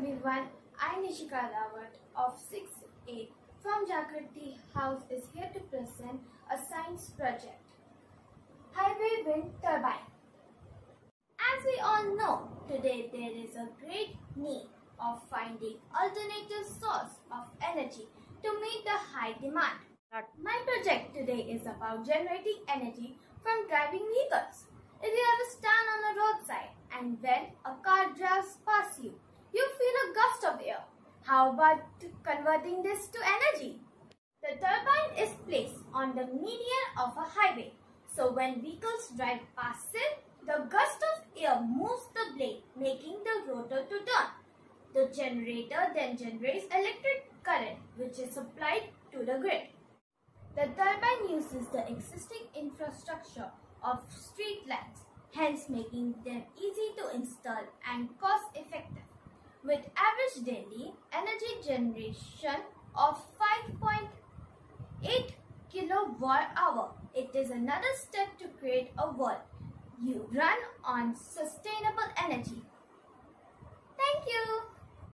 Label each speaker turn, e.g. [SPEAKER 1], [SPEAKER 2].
[SPEAKER 1] everyone, I'm Nishika Rawat of 6A from Jagrati House is here to present a science project. Highway Wind Turbine. As we all know, today there is a great need of finding alternative source of energy to meet the high demand. My project today is about generating energy from driving vehicles. If you ever stand on a roadside and when a car drives past you, you feel a gust of air. How about converting this to energy? The turbine is placed on the median of a highway. So when vehicles drive past it, the gust of air moves the blade, making the rotor to turn. The generator then generates electric current which is supplied to the grid. The turbine uses the existing infrastructure of street lights, hence making them easy to install and cost effective. With average daily energy generation of 5.8 kilowatt hour, it is another step to create a world you run on sustainable energy.